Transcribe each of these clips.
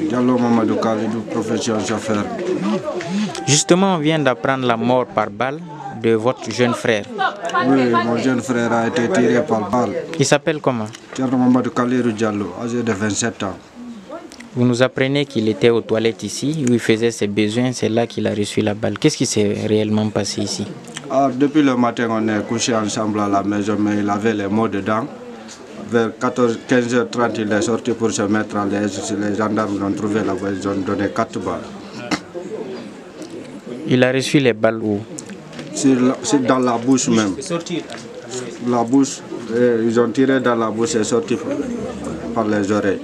Diallo Mamadou Khalidou, profession chauffeur. Justement, on vient d'apprendre la mort par balle de votre jeune frère. Oui, mon jeune frère a été tiré par balle. Il s'appelle comment? Diallo Mamadou Khalidou Diallo, âgé de 27 ans. Vous nous apprenez qu'il était aux toilettes ici, où il faisait ses besoins, c'est là qu'il a reçu la balle. Qu'est-ce qui s'est réellement passé ici? Ah, depuis le matin, on est couché ensemble à la maison, mais il avait les mots dedans. Vers 14, 15h30, il est sorti pour se mettre à l'aise. Les gendarmes l'ont trouvé là-bas, ils ont donné 4 balles. Il a reçu les balles où? C'est dans la bouche même. La bouche, et ils ont tiré dans la bouche et sorti par les oreilles.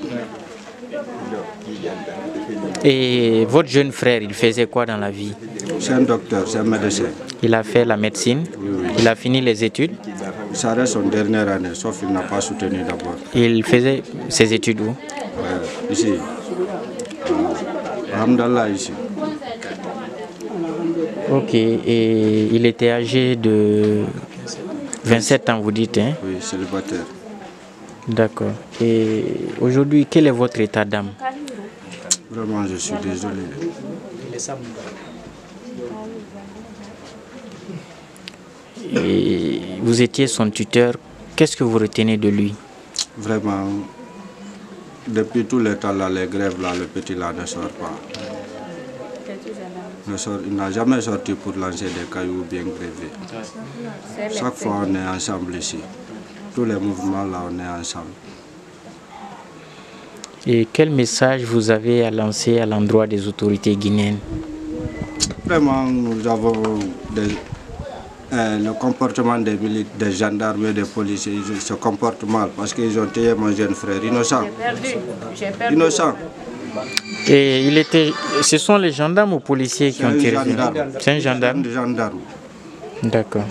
Et votre jeune frère, il faisait quoi dans la vie? C'est un docteur, c'est un médecin. Il a fait la médecine, il a fini les études, Ça reste son dernière année, sauf qu'il n'a pas soutenu d'abord. il faisait ses études où? Euh, ici, Alhamdallah, ici. Ok, et il était âgé de 27 ans, vous dites, hein? Oui, célibataire. D'accord. Et aujourd'hui, quel est votre état d'âme? Vraiment, je suis désolé. Et vous étiez son tuteur, qu'est-ce que vous retenez de lui? Vraiment, depuis tout le temps, là, les grèves, là, le petit là ne sort pas. Ne sort- il n'a jamais sorti pour lancer des cailloux bien grévés. Chaque fois, on est ensemble ici. Tous les mouvements, là, on est ensemble. Et quel message vous avez à lancer à l'endroit des autorités guinéennes? Vraiment, nous avons des- euh, le comportement des, des gendarmes et des policiers. Ils se comportent mal parce qu'ils ont tué mon jeune frère, innocent. Innocent. Et il était, ce sont les gendarmes ou policiers qui C'est ont un tiré sur lui? Gendarme. C'est un gendarme Des gendarmes. D'accord.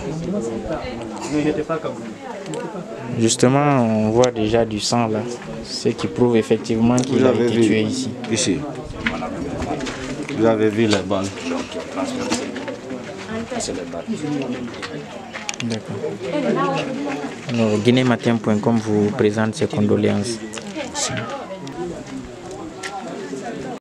Justement, on voit déjà du sang là, ce qui prouve effectivement qu'il Vous a avez été vu tué ici. Ici. Vous avez vu les balles. D'accord. Alors, Guinématin.com vous présente ses condoléances.